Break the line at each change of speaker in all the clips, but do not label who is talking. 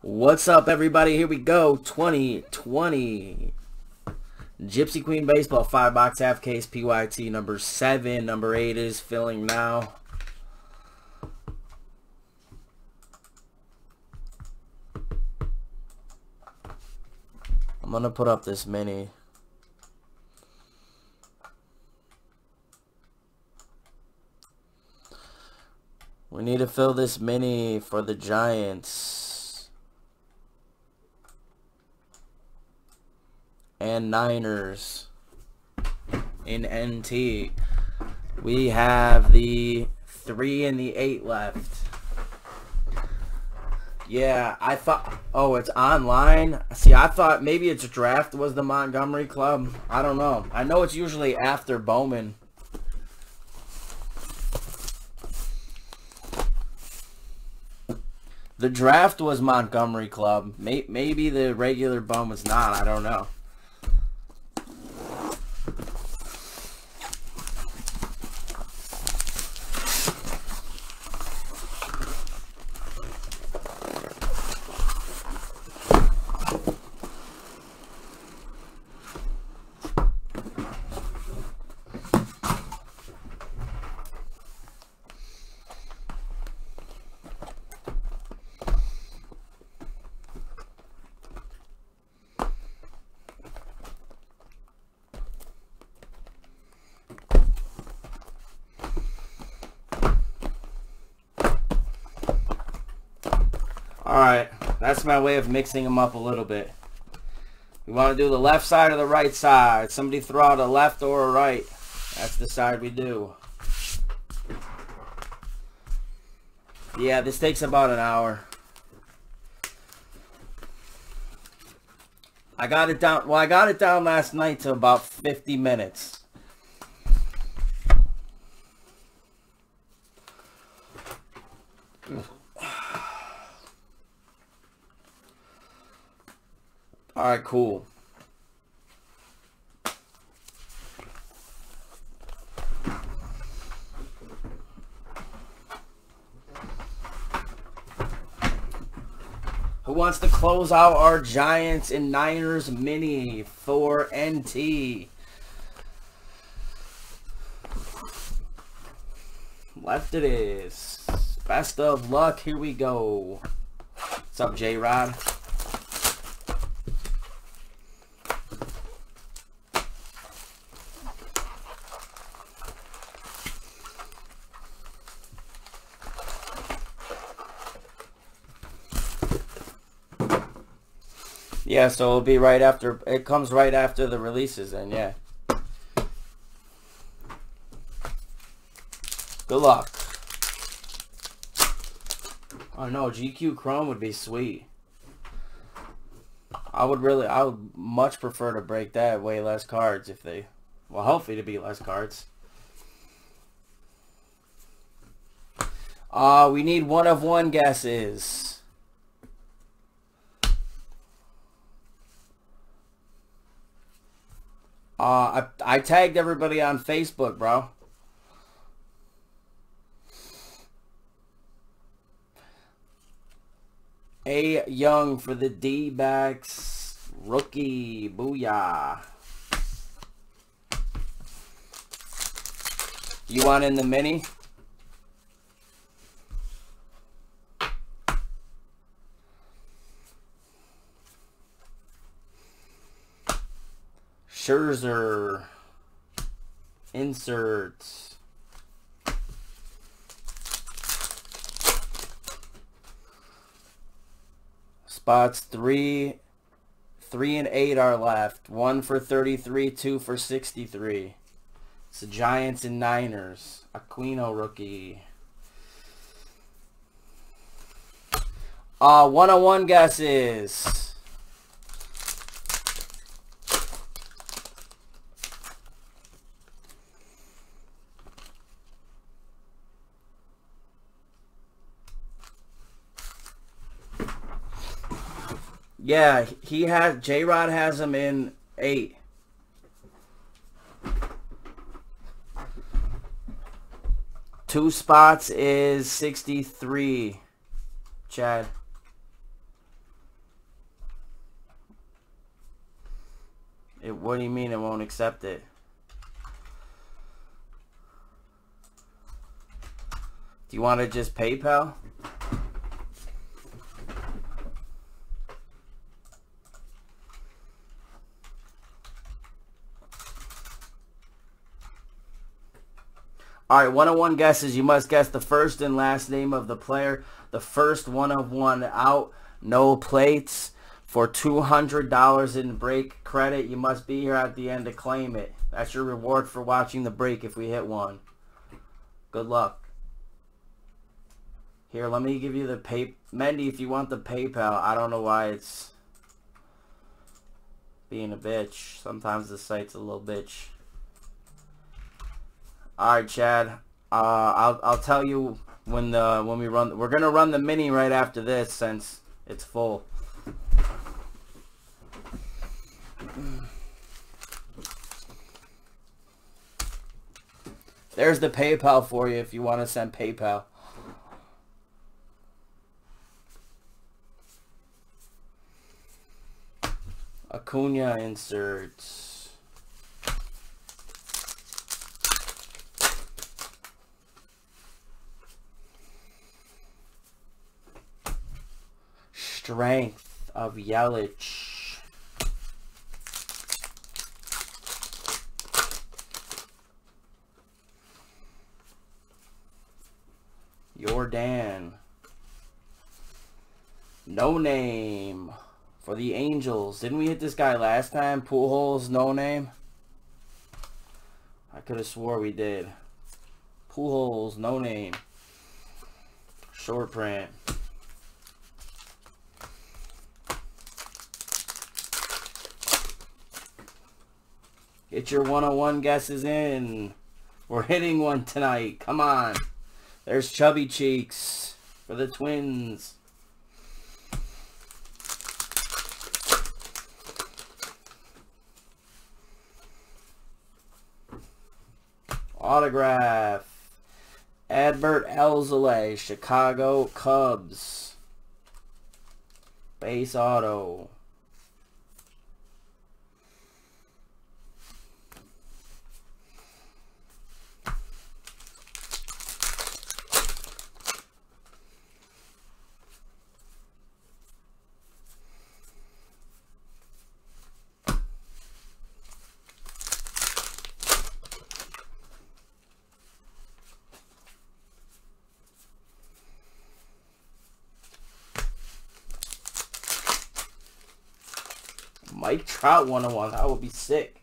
What's up, everybody? Here we go. 2020 Gypsy Queen Baseball 5 box half case PYT number 7. Number 8 is filling now. I'm going to put up this mini. We need to fill this mini for the Giants. And Niners. In NT. We have the 3 and the 8 left. Yeah, I thought... Oh, it's online? See, I thought maybe it's draft was the Montgomery Club. I don't know. I know it's usually after Bowman. The draft was Montgomery Club. Maybe the regular bum was not. I don't know. Alright, that's my way of mixing them up a little bit. We want to do the left side or the right side. Somebody throw out a left or a right. That's the side we do. Yeah, this takes about an hour. I got it down, well, I got it down last night to about 50 minutes. All right, cool. Who wants to close out our Giants and Niners mini for NT? Left it is. Best of luck. Here we go. What's up, J-Rod? Yeah, so it'll be right after, it comes right after the releases and yeah. Good luck. Oh no, GQ Chrome would be sweet. I would really, I would much prefer to break that way less cards if they, well hopefully to be less cards. Uh, we need one of one guesses. Uh, I, I tagged everybody on Facebook, bro. A Young for the D-backs. Rookie. Booyah. You want in the mini? Scherzer. Inserts. Spots three, three and eight are left. One for 33, two for 63. It's the Giants and Niners. Aquino rookie. Uh, one-on-one guesses. Yeah, he has J Rod has him in eight. Two spots is 63, Chad. It, what do you mean it won't accept it? Do you want to just PayPal? All right, one-on-one guesses. You must guess the first and last name of the player. The first one of one out. No plates. For $200 in break credit, you must be here at the end to claim it. That's your reward for watching the break if we hit one. Good luck. Here, let me give you the pay... Mendy, if you want the PayPal, I don't know why it's being a bitch. Sometimes the site's a little bitch. All right, Chad. Uh, I'll I'll tell you when the when we run. We're gonna run the mini right after this since it's full. There's the PayPal for you if you want to send PayPal. Acuna inserts. Strength of Yelich. Jordan. No name for the Angels. Didn't we hit this guy last time? Pujols, no name. I could have swore we did. Pujols, no name. Short print. Get your one-on-one guesses in. We're hitting one tonight. Come on. There's Chubby Cheeks for the Twins. Autograph. Adbert Alzolay, Chicago Cubs. Base auto. Mike Trout 101. That would be sick.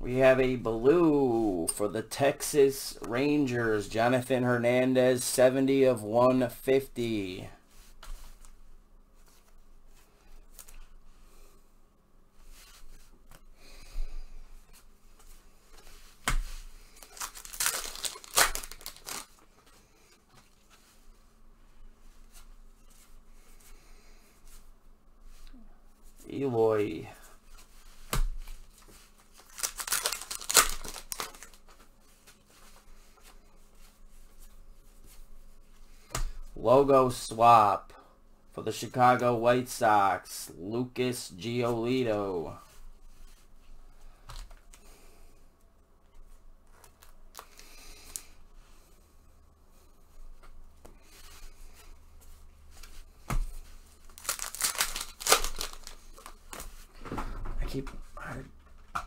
We have a blue for the Texas Rangers. Jonathan Hernandez, 70 of 150. Eloy. Logo swap for the Chicago White Sox, Lucas Giolito. I keep I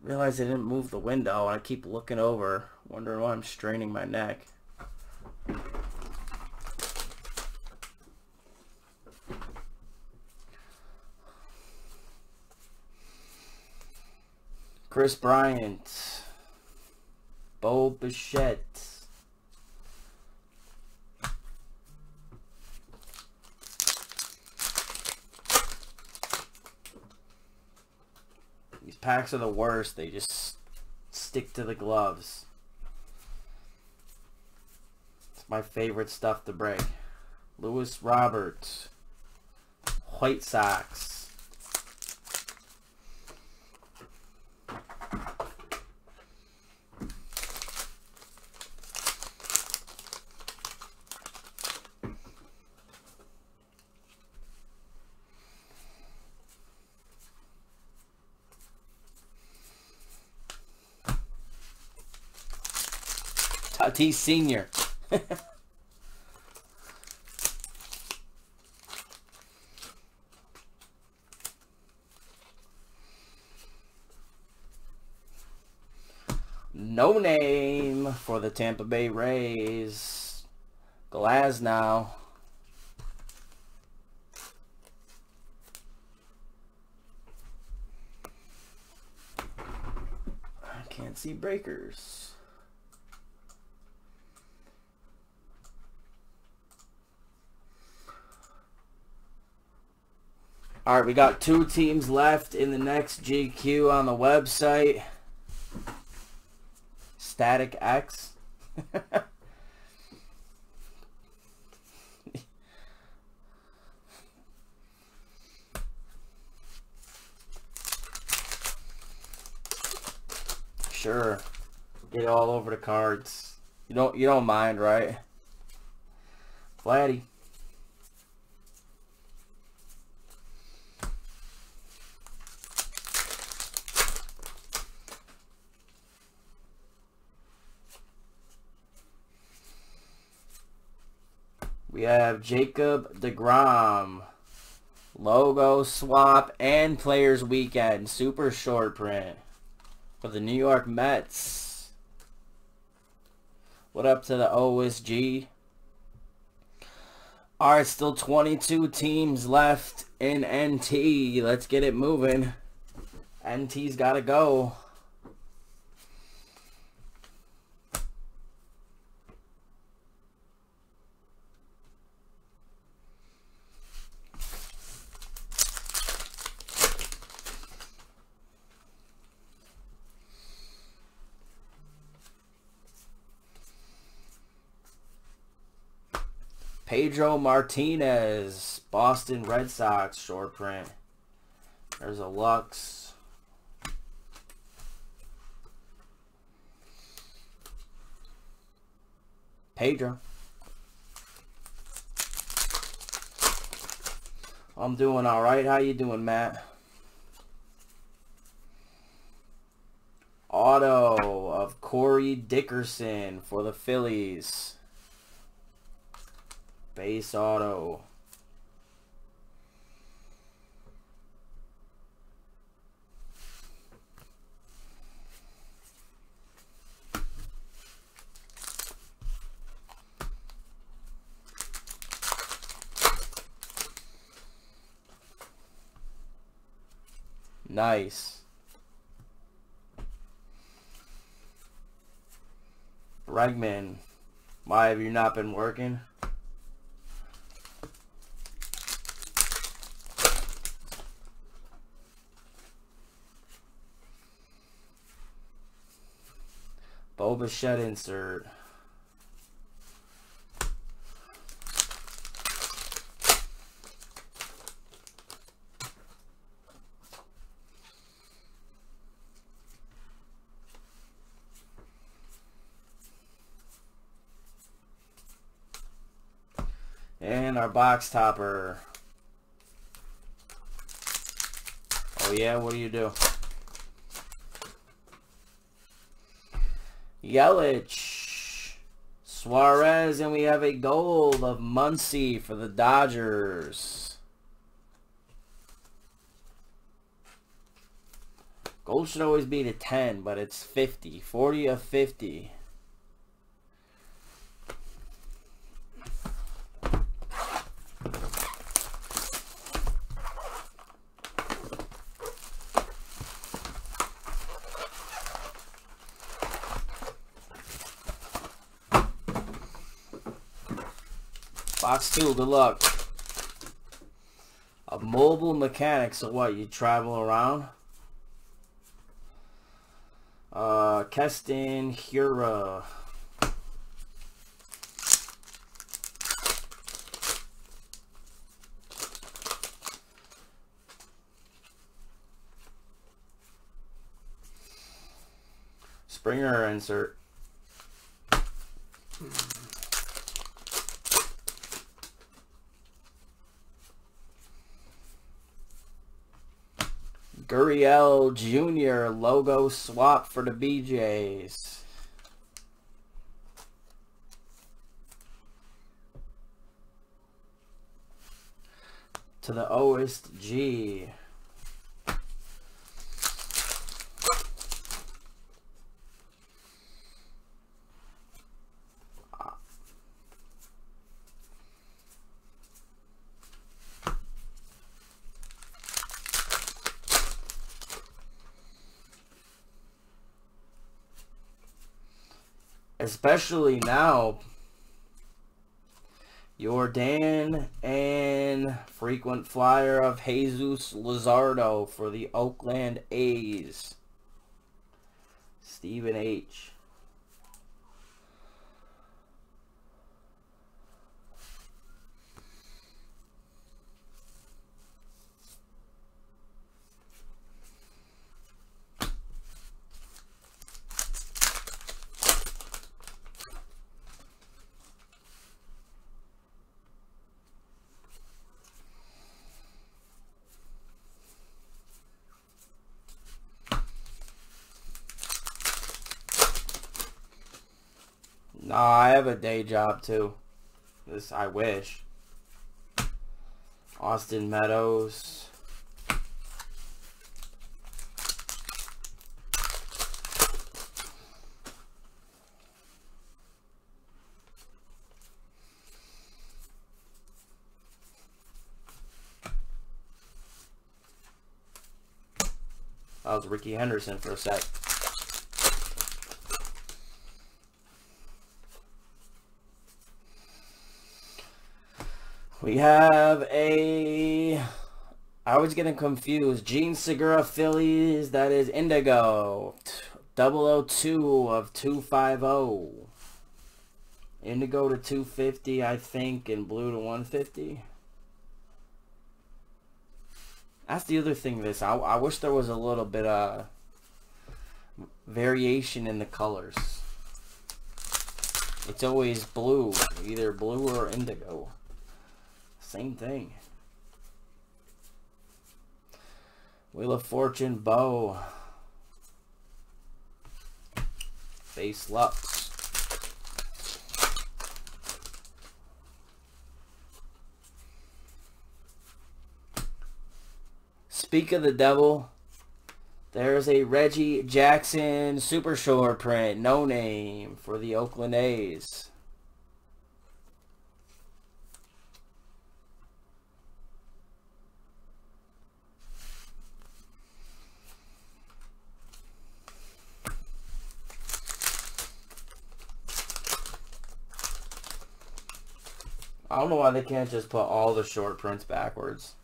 realize I didn't move the window and I keep looking over wondering why I'm straining my neck Kris Bryant Bo Bichette These packs are the worst. They just stick to the gloves. It's my favorite stuff to break. Luis Roberts. White Sox. Tatis Senior. no name for the Tampa Bay Rays. Glasnow. I can't see breakers. All right, we got two teams left in the next GQ on the website. Static X. sure. Get all over the cards. You don't you don't mind, right? Vladdy. We have Jacob DeGrom. Logo swap and Players Weekend. Super short print for the New York Mets. What up to the OSG? Alright, still 22 teams left in NT. Let's get it moving. NT's got to go. Pedro Martinez, Boston Red Sox short print. There's a Lux. Pedro. I'm doing all right. How you doing, Matt? Auto of Corey Dickerson for the Phillies. Base auto. Nice. Bregman. Why have you not been working? Bo Bichette insert. And our box topper. Oh yeah, what do you do? Yelich. Suarez, and we have a gold of Muncy for the Dodgers. Gold should always be to 10, but it's 50. 40 of 50. Good luck. A mobile mechanic, so what, you travel around? Uh, Keston Hiura. Springer insert. Gurriel Jr. logo swap for the BJs. To the OSG. Especially now Yordan and frequent flyer of Jesus Luzardo for the Oakland A's. Stephen H. Nah, I have a day job too. This I wish. Austin Meadows. That was Rickey Henderson for a sec. We have a... I was getting confused. Jean Segura Phillies. That is Indigo. 002 of 250. Indigo to 250, I think, and blue to 150. That's the other thing this. I, I wish there was a little bit of variation in the colors. It's always blue. Either blue or indigo. Same thing. Wheel of Fortune Bow. Face Lux. Speak of the Devil. There's a Reggie Jackson Super Short print, no name, for the Oakland A's. Don't know why they can't just put all the short prints backwards.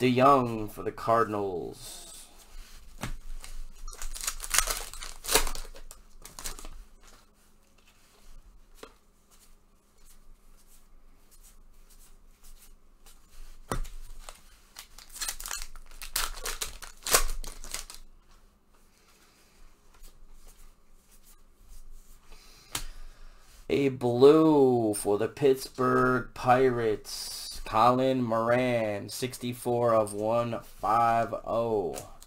DeJong for the Cardinals. A blue for the Pittsburgh Pirates. Colin Moran, 64 of 150.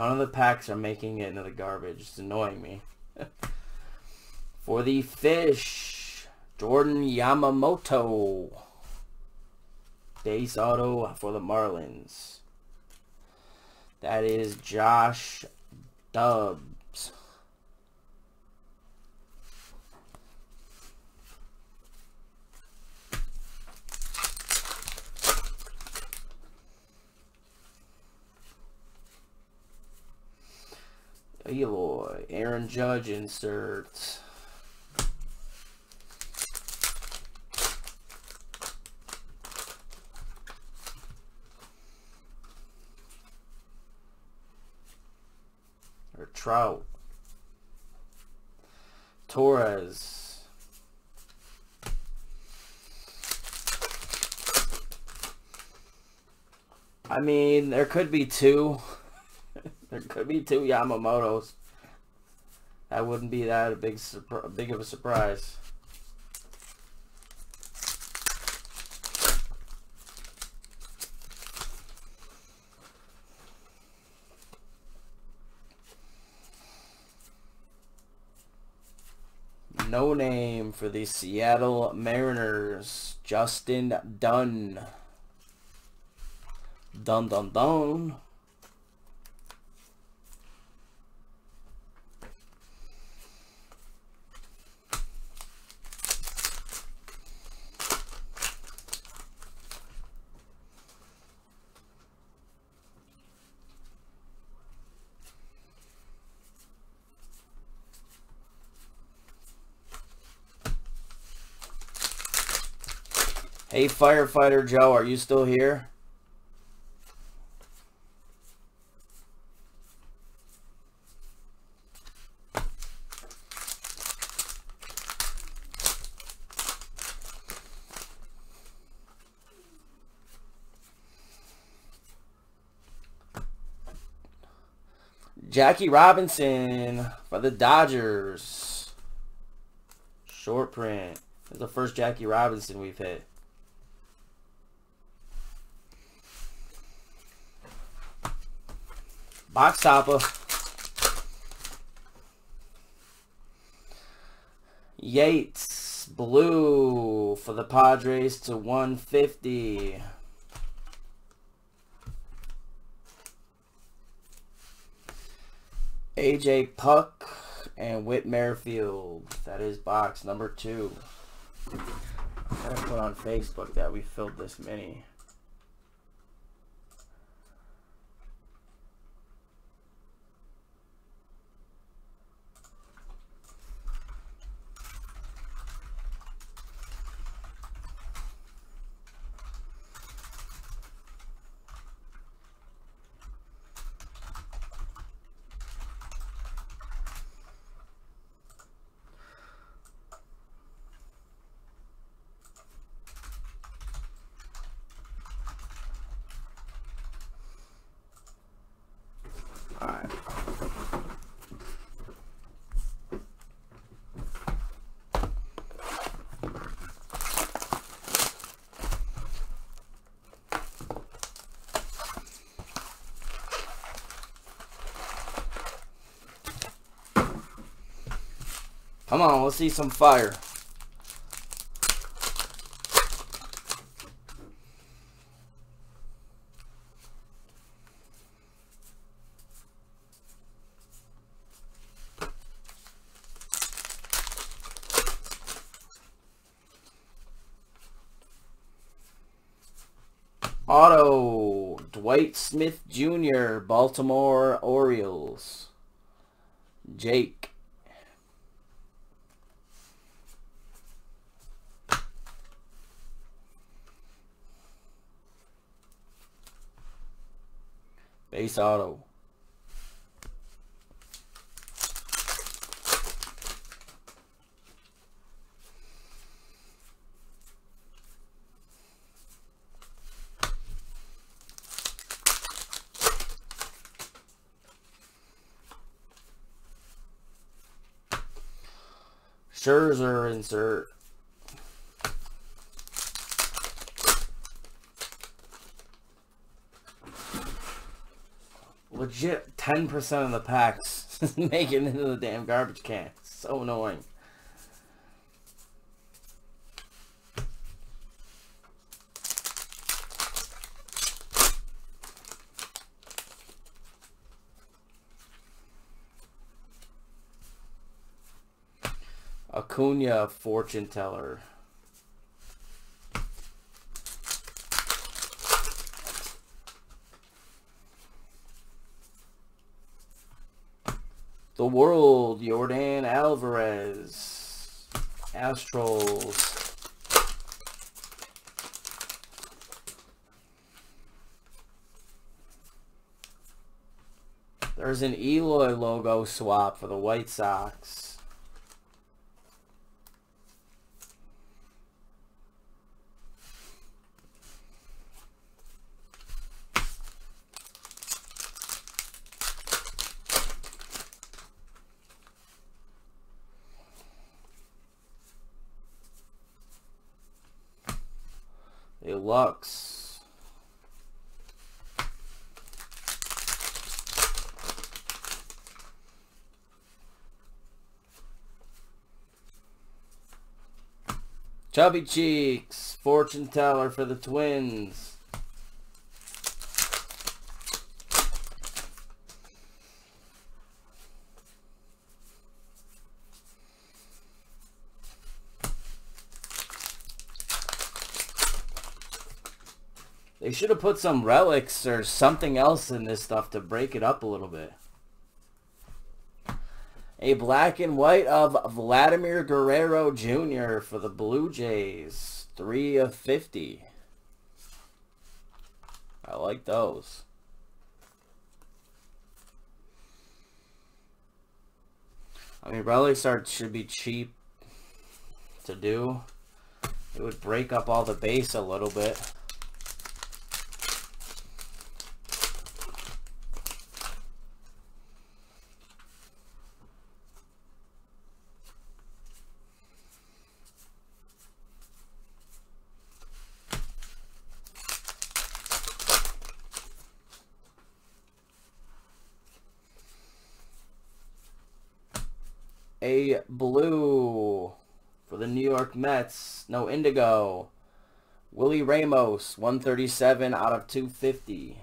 None of the packs are making it into the garbage. It's annoying me. For the fish, Jordan Yamamoto. Base auto for the Marlins. That is Josh Dubs. Eloy, Aaron Judge inserts. Or Trout. Torres. I mean, there could be two. there could be two Yamamotos. That wouldn't be that a big, big of a surprise. no name for the Seattle Mariners, Justin Dunn. Dun dun dun. Hey, Firefighter Joe, are you still here? Jackie Robinson for the Dodgers. Short print. This is the first Jackie Robinson we've hit. Box topper. Yates, blue for the Padres to 150. AJ Puk and Whit Merrifield. That is box number two. I put on Facebook that we filled this mini. Come on, let's see some fire. Auto, Dwight Smith Jr., Baltimore Orioles. Jake. Base auto. Scherzer insert. Legit 10% of the packs make it into the damn garbage can. so annoying. Acuna fortune teller. The World, Yordan Alvarez. Astros. There's an Eloy logo swap for the White Sox. Chubby Cheeks, fortune teller for the Twins. They should have put some relics or something else in this stuff to break it up a little bit. A black and white of Vladimir Guerrero Jr. for the Blue Jays. 3 of 50. I like those. I mean, relics art should be cheap to do. It would break up all the base a little bit. a blue for the New York Mets. No indigo. Willie Ramos, 137 out of 250.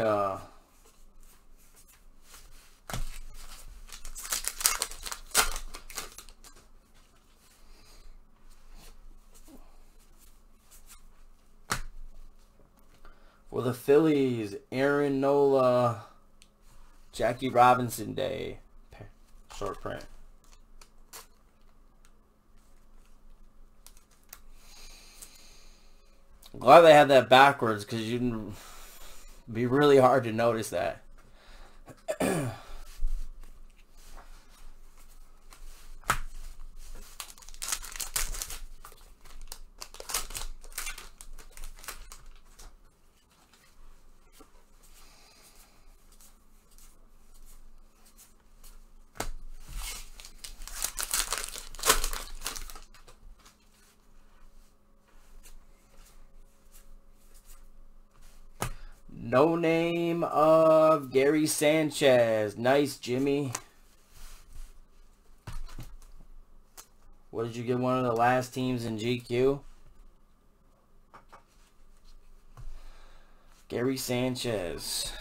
Acuna. For the Phillies, Aaron Nola, Jackie Robinson Day, short print. glad they had that backwards because you didn't be really hard to notice that. No name of Gary Sanchez. Nice, Jimmy. What did you get one of the last teams in GQ? Gary Sanchez.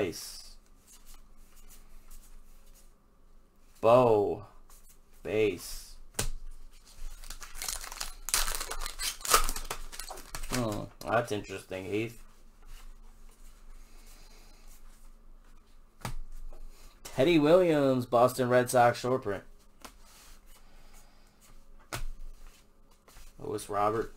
Nice. Bow. Base. Hmm, that's interesting, Heath. Teddy Williams, Boston Red Sox short print. Luis Robert.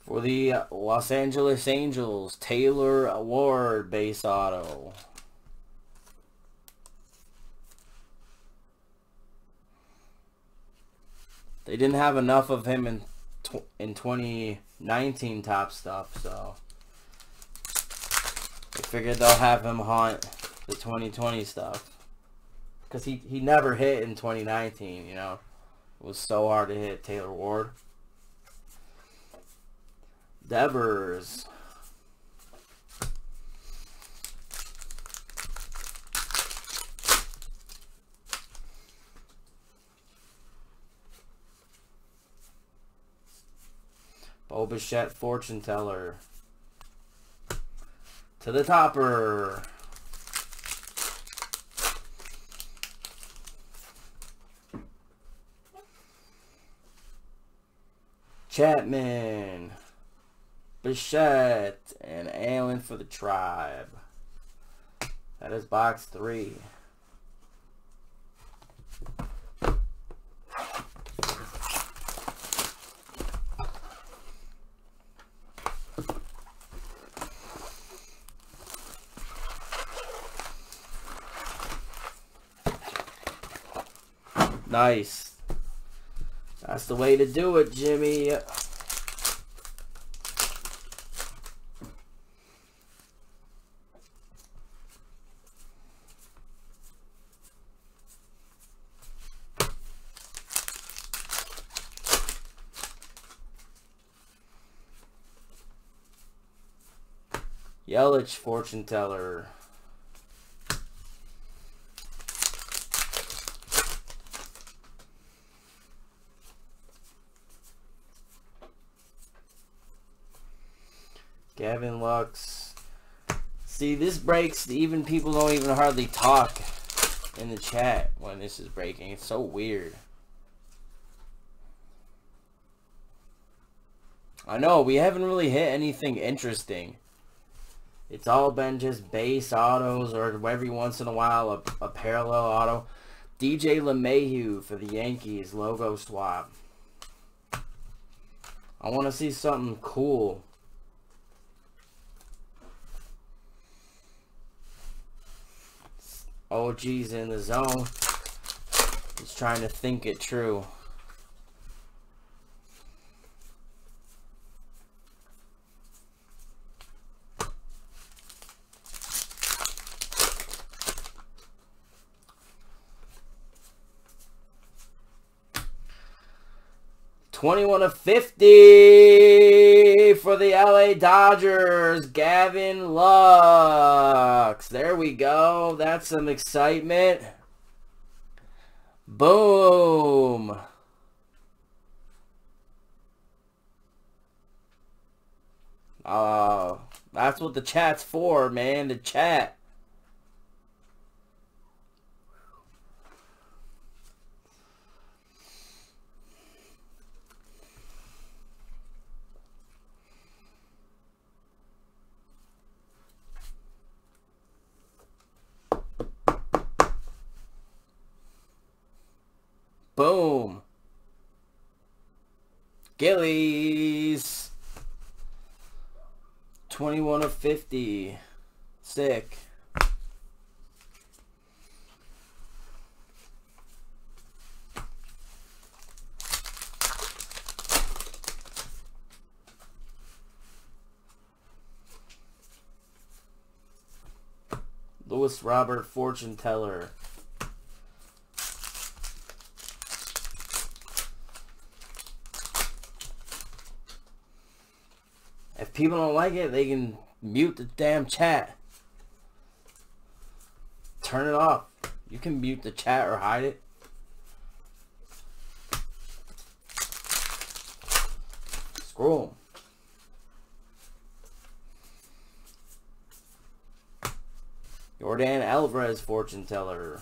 For the Los Angeles Angels, Taylor Ward base auto. They didn't have enough of him in tw in 2019 top stuff, so they figured they'll have him haunt the 2020 stuff. Because he, he never hit in 2019, you know. It was so hard to hit Taylor Ward. Devers. Bo Bichette Fortune Teller. To the topper. Chapman. Bichette. And Allen for the tribe. That is box three. Nice. That's the way to do it, Jimmy. Yelich fortune teller. Gavin Lux. See, this breaks. Even people don't even hardly talk in the chat when this is breaking. It's so weird. I know, we haven't really hit anything interesting. It's all been just base autos or every once in a while a, a parallel auto. DJ LeMahieu for the Yankees logo swap. I want to see something cool. Oh, OG's in the zone. He's trying to think it true. Twenty-one of fifty for the LA Dodgers. Gavin Lux. There we go. That's some excitement. Boom. Oh, that's what the chat's for, man. The chat. Boom. Gillies. 21 of 50. Sick. Luis Robert Fortune Teller. People don't like it, they can mute the damn chat. Turn it off. You can mute the chat or hide it. Scroll. Yordan Alvarez fortune teller.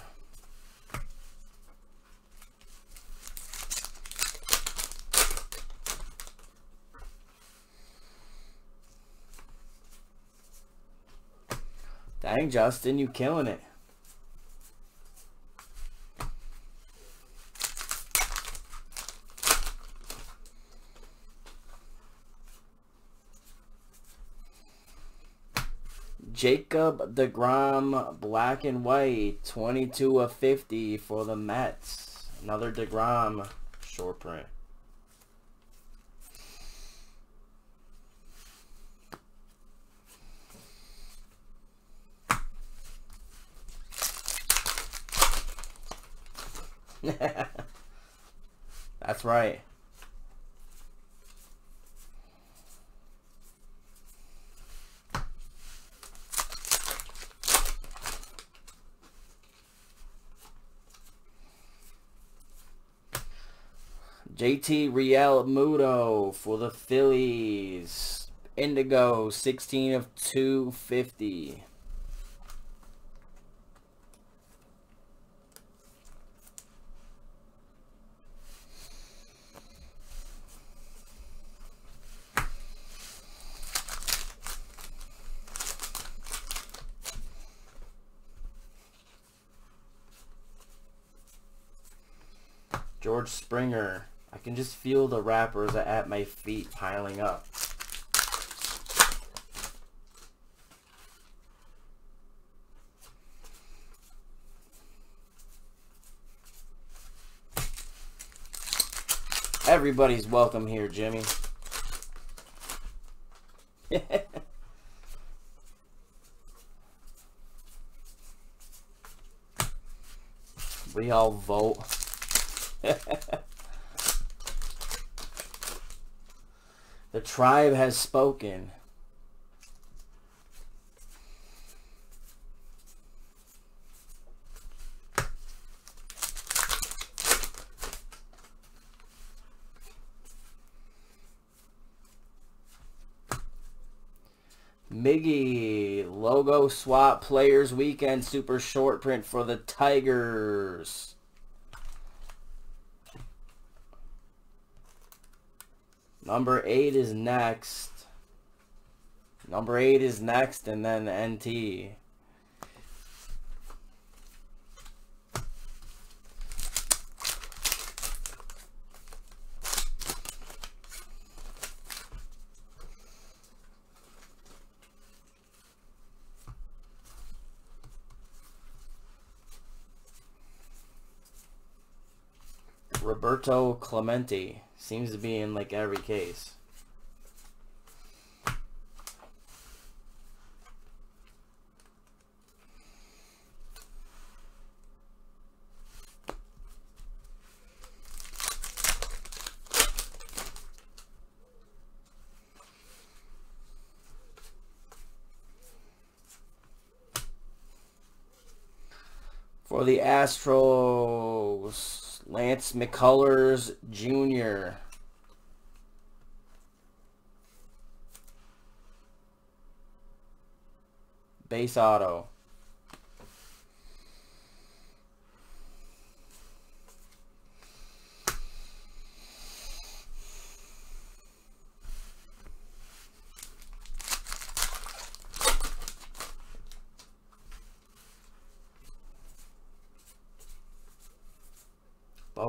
Dang, Justin, you killing it. Jacob DeGrom, black and white, 22 of 50 for the Mets. Another DeGrom short print. That's right. JT Realmuto for the Phillies. Indigo, 16 of 250. George Springer. I can just feel the wrappers at my feet piling up. Everybody's welcome here, Jimmy. we all vote. the tribe has spoken. Miggy, logo swap players weekend super short print for the Tigers. Number 8 is next. Number 8 is next and then NT. Roberto Clemente. Seems to be in like every case. For the Astros, Lance McCullers Jr. Base auto.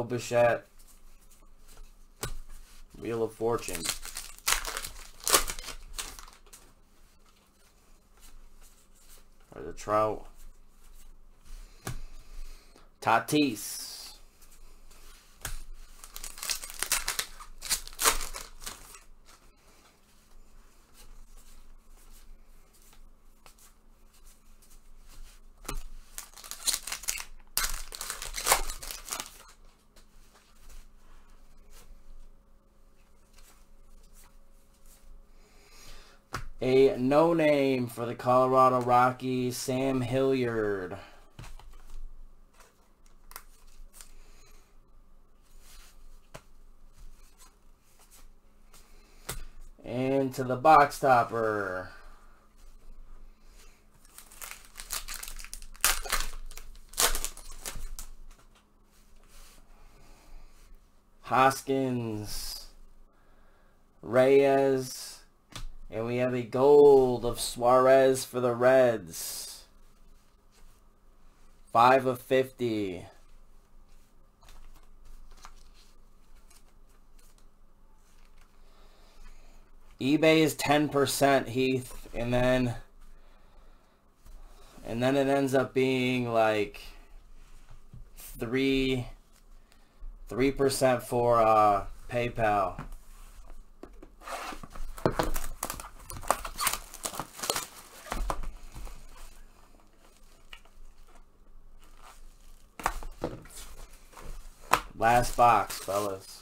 Bichette. Wheel of Fortune. Or the Trout. Tatis. A no name for the Colorado Rockies, Sam Hilliard. And to the box topper. Hoskins, Reyes, and we have a gold of Suarez for the Reds. 5 of 50. eBay is 10% Heath and then and then it ends up being like 3 3% for uh PayPal. Last box, fellas.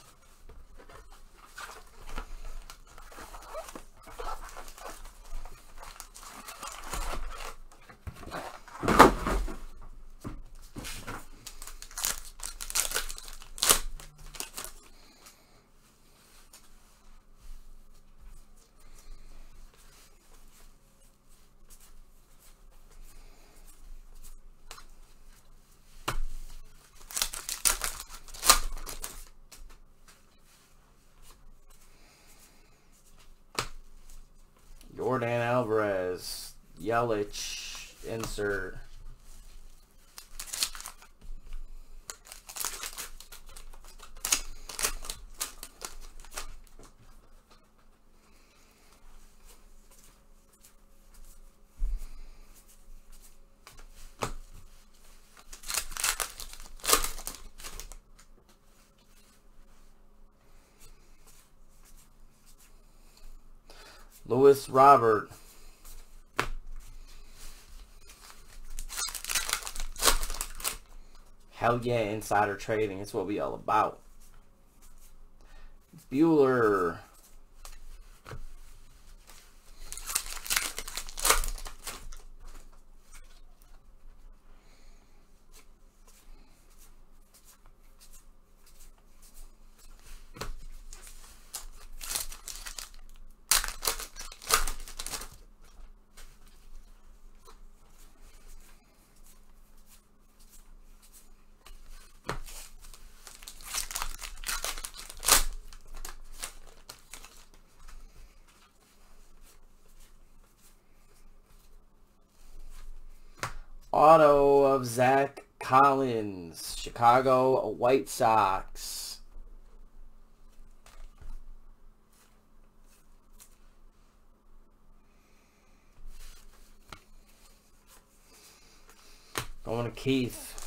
Yordan Alvarez, Insert. Luis Robert. Hell yeah, insider trading. It's what we all about. Buehler. Auto of Zack Collins, Chicago White Sox. Going to Keith.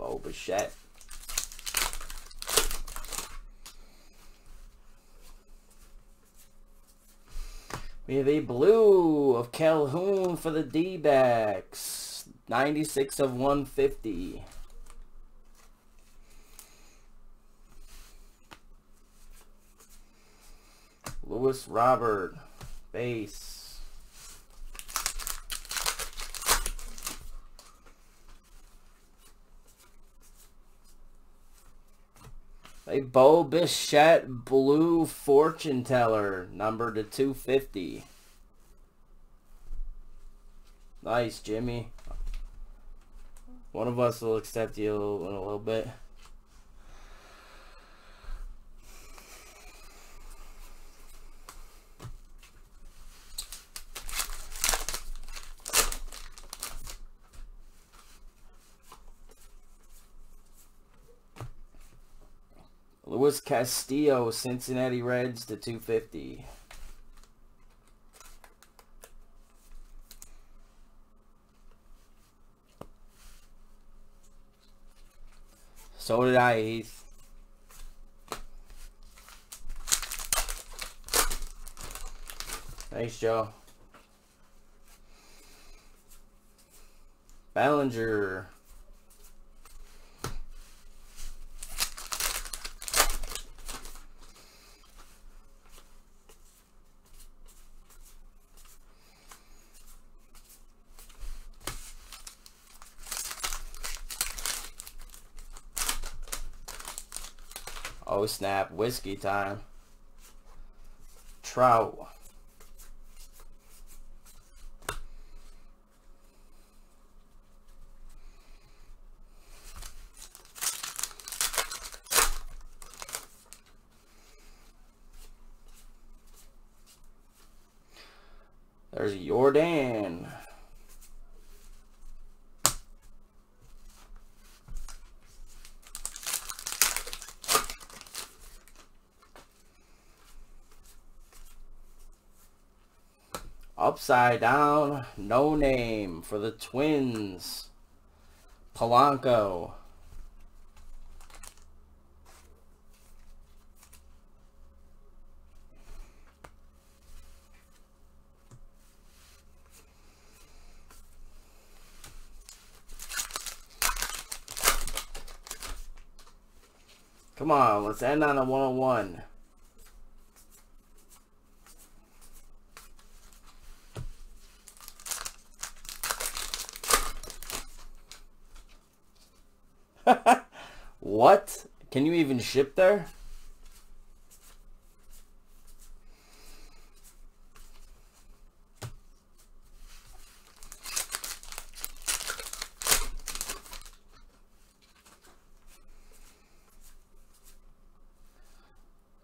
Bo Bichette. We have a blue of Calhoun for the D-backs. 96 of 150. Luis Robert, base. A Bo Bichette Blue Fortune Teller, number to 250. Nice, Jimmy. One of us will accept you in a little bit. Luis Castillo, Cincinnati Reds to 250. So did I, Heath. Thanks, Joe. Bellinger. Oh snap, whiskey time. Trout. There's Yordan. Upside Down, No Name for the Twins. Polanco. Come on, let's end on a 101. What? Can you even ship there?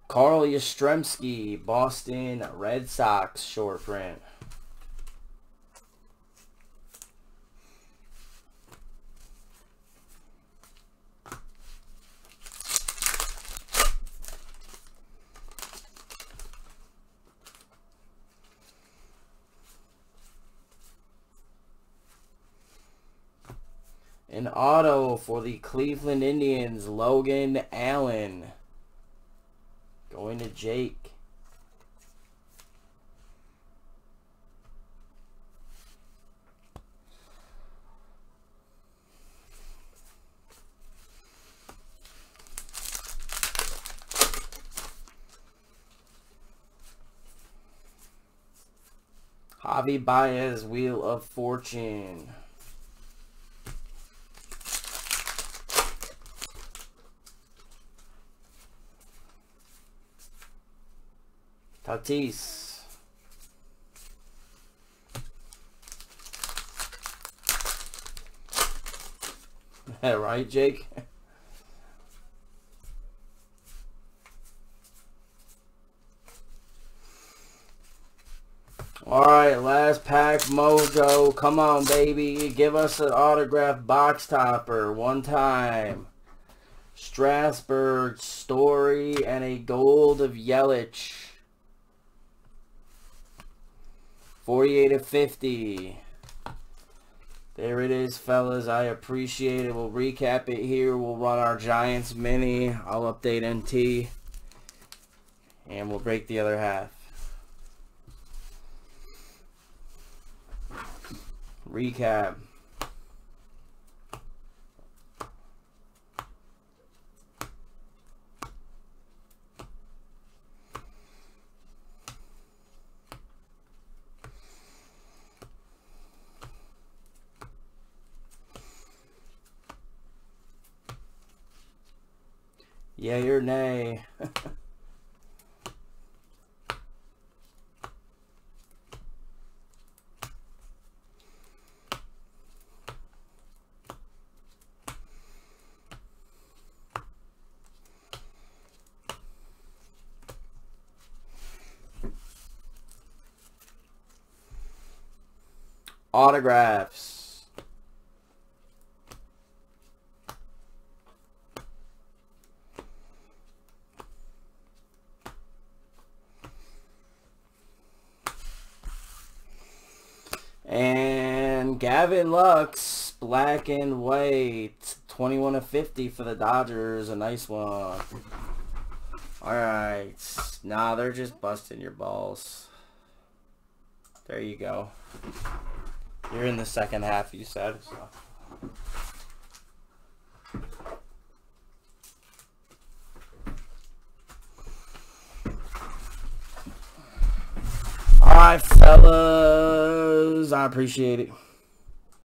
Carl Yastrzemski, Boston Red Sox short print. An auto for the Cleveland Indians, Logan Allen. Going to Jake. Javi Baez, Wheel of Fortune. Tatis. right, Jake? Alright, last pack, Mojo. Come on, baby. Give us an autograph box topper one time. Strasburg, Story, and a gold of Yelich. 48 of 50. There it is, fellas. I appreciate it. We'll recap it here. We'll run our Giants mini. I'll update NT. And we'll break the other half. Recap. Autographs. And Gavin Lux, black and white, 21 of 50 for the Dodgers. A nice one. Alright. Nah, they're just busting your balls. There you go. You're in the second half, you said. So. All right, fellas. I appreciate it.